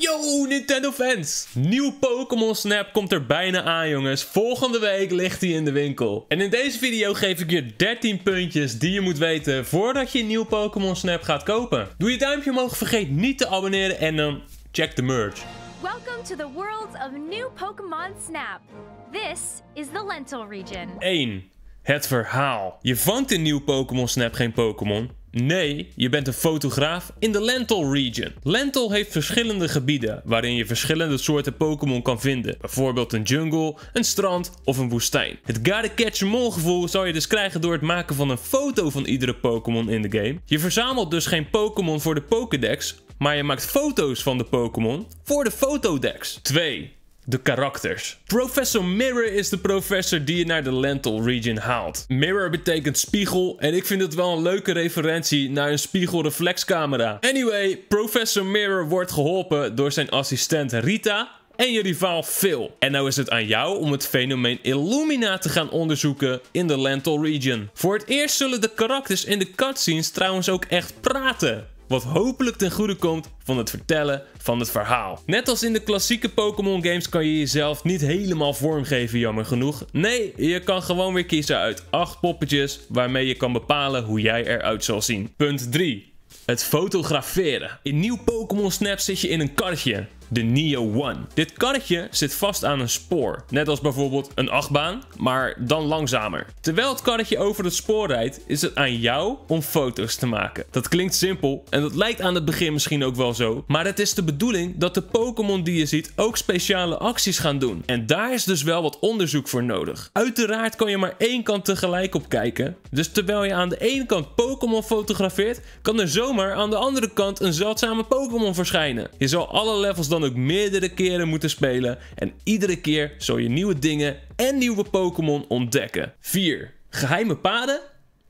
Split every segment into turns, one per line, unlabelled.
Yo Nintendo fans! Nieuw Pokémon Snap komt er bijna aan jongens. Volgende week ligt hij in de winkel. En in deze video geef ik je 13 puntjes die je moet weten voordat je een nieuw Pokémon Snap gaat kopen. Doe je duimpje omhoog, vergeet niet te abonneren en dan check de merch.
Welcome to the world of new Pokemon Snap. This is the Lentil region.
1. Het verhaal. Je vangt in nieuw Pokémon Snap geen Pokémon. Nee, je bent een fotograaf in de Lental region. Lental heeft verschillende gebieden waarin je verschillende soorten Pokémon kan vinden. Bijvoorbeeld een jungle, een strand of een woestijn. Het gotta catch 'em all gevoel zou je dus krijgen door het maken van een foto van iedere Pokémon in de game. Je verzamelt dus geen Pokémon voor de Pokédex, maar je maakt foto's van de Pokémon voor de Fotodex. 2 de karakters. Professor Mirror is de professor die je naar de Lental region haalt. Mirror betekent spiegel en ik vind het wel een leuke referentie naar een spiegelreflexcamera. Anyway, Professor Mirror wordt geholpen door zijn assistent Rita en je rivaal Phil. En nou is het aan jou om het fenomeen Illumina te gaan onderzoeken in de Lental region. Voor het eerst zullen de karakters in de cutscenes trouwens ook echt praten. Wat hopelijk ten goede komt van het vertellen van het verhaal. Net als in de klassieke Pokémon games kan je jezelf niet helemaal vormgeven, jammer genoeg. Nee, je kan gewoon weer kiezen uit 8 poppetjes waarmee je kan bepalen hoe jij eruit zal zien. Punt 3. Het fotograferen. In nieuw Pokémon Snap zit je in een kartje de Neo One. Dit karretje zit vast aan een spoor, net als bijvoorbeeld een achtbaan, maar dan langzamer. Terwijl het karretje over het spoor rijdt, is het aan jou om foto's te maken. Dat klinkt simpel en dat lijkt aan het begin misschien ook wel zo, maar het is de bedoeling dat de Pokémon die je ziet ook speciale acties gaan doen. En daar is dus wel wat onderzoek voor nodig. Uiteraard kan je maar één kant tegelijk op kijken, dus terwijl je aan de ene kant Pokémon fotografeert, kan er zomaar aan de andere kant een zeldzame Pokémon verschijnen. Je zal alle levels dan ook meerdere keren moeten spelen en iedere keer zul je nieuwe dingen en nieuwe Pokémon ontdekken. 4. Geheime paden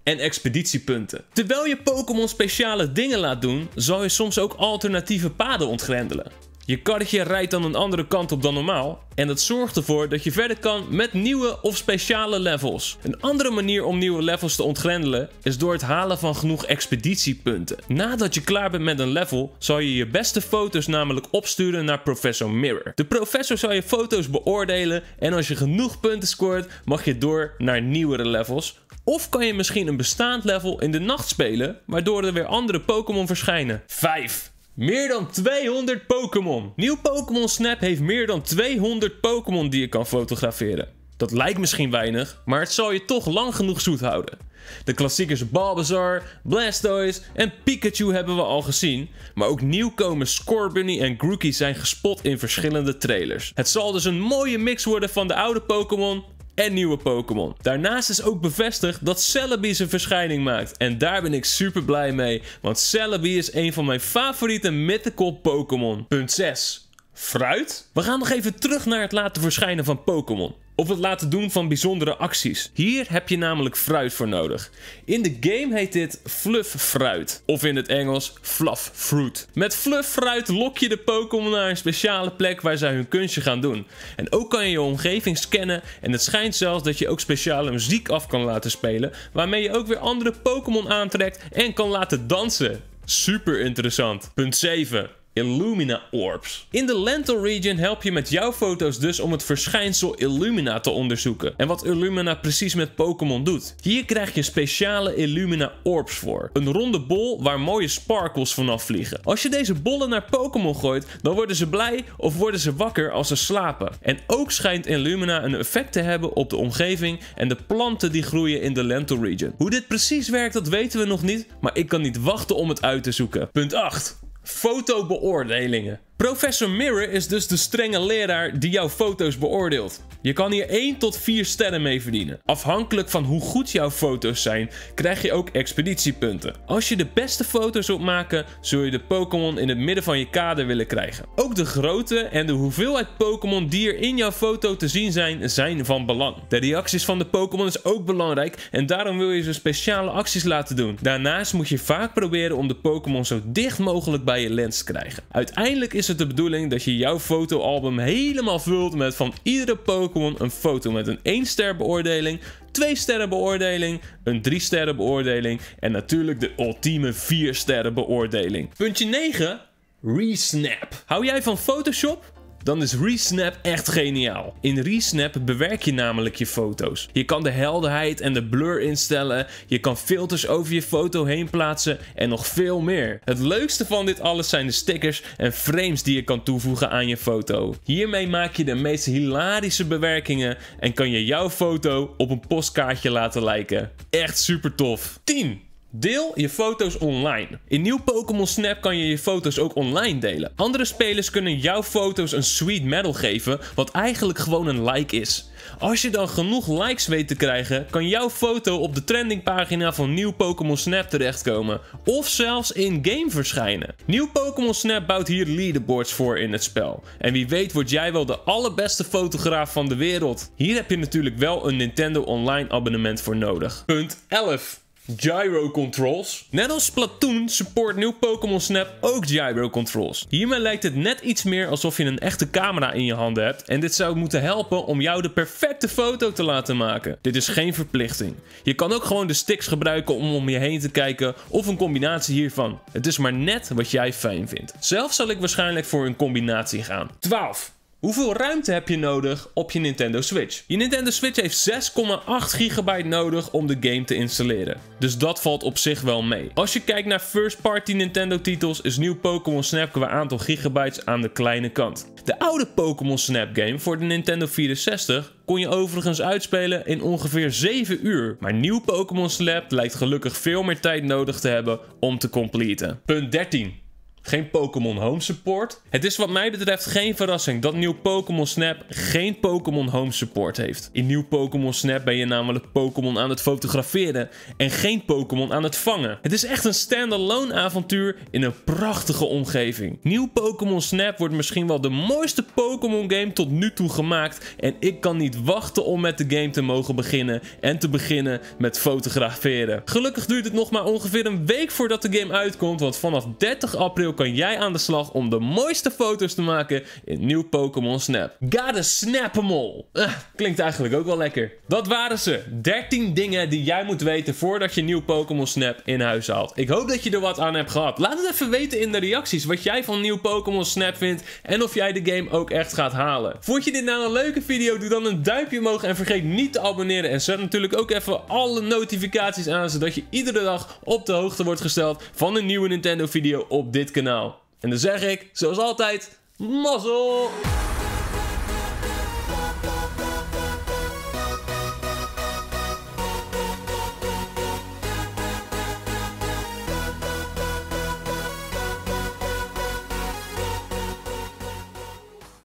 en expeditiepunten. Terwijl je Pokémon speciale dingen laat doen, zal je soms ook alternatieve paden ontgrendelen. Je karretje rijdt dan een andere kant op dan normaal en dat zorgt ervoor dat je verder kan met nieuwe of speciale levels. Een andere manier om nieuwe levels te ontgrendelen is door het halen van genoeg expeditiepunten. Nadat je klaar bent met een level zal je je beste foto's namelijk opsturen naar Professor Mirror. De professor zal je foto's beoordelen en als je genoeg punten scoort mag je door naar nieuwere levels of kan je misschien een bestaand level in de nacht spelen, waardoor er weer andere Pokémon verschijnen. 5. Meer dan 200 Pokémon. Nieuw Pokémon Snap heeft meer dan 200 Pokémon die je kan fotograferen. Dat lijkt misschien weinig, maar het zal je toch lang genoeg zoet houden. De klassiekers Bulbasaur, Blastoise en Pikachu hebben we al gezien, maar ook nieuwkomers Scorbunny en Grookey zijn gespot in verschillende trailers. Het zal dus een mooie mix worden van de oude Pokémon en nieuwe Pokémon. Daarnaast is ook bevestigd dat Celebi zijn verschijning maakt. En daar ben ik super blij mee, want Celebi is een van mijn favoriete mythical Pokémon. Punt 6. Fruit? We gaan nog even terug naar het laten verschijnen van Pokémon of het laten doen van bijzondere acties. Hier heb je namelijk fruit voor nodig. In de game heet dit fluff fruit, of in het Engels fluff fruit. Met fluff fruit lok je de Pokémon naar een speciale plek waar zij hun kunstje gaan doen. En ook kan je je omgeving scannen en het schijnt zelfs dat je ook speciale muziek af kan laten spelen, waarmee je ook weer andere Pokémon aantrekt en kan laten dansen. Super interessant. Punt 7. Illumina Orbs. In de Lental region help je met jouw foto's dus om het verschijnsel Illumina te onderzoeken. En wat Illumina precies met Pokémon doet. Hier krijg je speciale Illumina Orbs voor. Een ronde bol waar mooie sparkles vanaf vliegen. Als je deze bollen naar Pokémon gooit, dan worden ze blij of worden ze wakker als ze slapen. En ook schijnt Illumina een effect te hebben op de omgeving en de planten die groeien in de Lental region. Hoe dit precies werkt, dat weten we nog niet, maar ik kan niet wachten om het uit te zoeken. Punt 8 fotobeoordelingen. Professor Mirror is dus de strenge leraar die jouw foto's beoordeelt. Je kan hier 1 tot 4 sterren mee verdienen. Afhankelijk van hoe goed jouw foto's zijn, krijg je ook expeditiepunten. Als je de beste foto's wilt maken, zul je de Pokémon in het midden van je kader willen krijgen. Ook de grootte en de hoeveelheid Pokémon die er in jouw foto te zien zijn, zijn van belang. De reacties van de Pokémon is ook belangrijk en daarom wil je ze speciale acties laten doen. Daarnaast moet je vaak proberen om de Pokémon zo dicht mogelijk bij je lens te krijgen. Uiteindelijk is het de bedoeling dat je jouw fotoalbum helemaal vult met van iedere Pokémon een foto met een 1 ster beoordeling, 2 sterren beoordeling, een 3 sterren beoordeling en natuurlijk de ultieme 4 sterren beoordeling. Puntje 9 Resnap. Hou jij van Photoshop? Dan is Resnap echt geniaal. In Resnap bewerk je namelijk je foto's. Je kan de helderheid en de blur instellen, je kan filters over je foto heen plaatsen en nog veel meer. Het leukste van dit alles zijn de stickers en frames die je kan toevoegen aan je foto. Hiermee maak je de meest hilarische bewerkingen en kan je jouw foto op een postkaartje laten lijken. Echt super tof. 10. Deel je foto's online. In nieuw Pokémon Snap kan je je foto's ook online delen. Andere spelers kunnen jouw foto's een sweet medal geven, wat eigenlijk gewoon een like is. Als je dan genoeg likes weet te krijgen, kan jouw foto op de trendingpagina van nieuw Pokémon Snap terechtkomen. Of zelfs in-game verschijnen. Nieuw Pokémon Snap bouwt hier leaderboards voor in het spel. En wie weet word jij wel de allerbeste fotograaf van de wereld. Hier heb je natuurlijk wel een Nintendo Online abonnement voor nodig. Punt 11. Gyro Controls. Net als Splatoon support nieuw Pokémon Snap ook Gyro Controls. Hiermee lijkt het net iets meer alsof je een echte camera in je handen hebt en dit zou moeten helpen om jou de perfecte foto te laten maken. Dit is geen verplichting. Je kan ook gewoon de sticks gebruiken om om je heen te kijken of een combinatie hiervan. Het is maar net wat jij fijn vindt. Zelf zal ik waarschijnlijk voor een combinatie gaan. 12. Hoeveel ruimte heb je nodig op je Nintendo Switch? Je Nintendo Switch heeft 6,8 gigabyte nodig om de game te installeren. Dus dat valt op zich wel mee. Als je kijkt naar first-party Nintendo titels is nieuw Pokémon Snap qua aantal gigabytes aan de kleine kant. De oude Pokémon Snap game voor de Nintendo 64 kon je overigens uitspelen in ongeveer 7 uur. Maar nieuw Pokémon Snap lijkt gelukkig veel meer tijd nodig te hebben om te completen. Punt 13 geen Pokémon Home Support. Het is wat mij betreft geen verrassing dat nieuw Pokémon Snap geen Pokémon Home Support heeft. In nieuw Pokémon Snap ben je namelijk Pokémon aan het fotograferen en geen Pokémon aan het vangen. Het is echt een standalone avontuur in een prachtige omgeving. Nieuw Pokémon Snap wordt misschien wel de mooiste Pokémon game tot nu toe gemaakt en ik kan niet wachten om met de game te mogen beginnen en te beginnen met fotograferen. Gelukkig duurt het nog maar ongeveer een week voordat de game uitkomt, want vanaf 30 april kan jij aan de slag om de mooiste foto's te maken in nieuw Pokémon Snap. Gotta snap em all. Uh, klinkt eigenlijk ook wel lekker. Dat waren ze. 13 dingen die jij moet weten voordat je nieuw Pokémon Snap in huis haalt. Ik hoop dat je er wat aan hebt gehad. Laat het even weten in de reacties wat jij van nieuw Pokémon Snap vindt en of jij de game ook echt gaat halen. Vond je dit nou een leuke video? Doe dan een duimpje omhoog en vergeet niet te abonneren. En zet natuurlijk ook even alle notificaties aan, zodat je iedere dag op de hoogte wordt gesteld van een nieuwe Nintendo video op dit En dan zeg ik, zoals altijd, mazzel!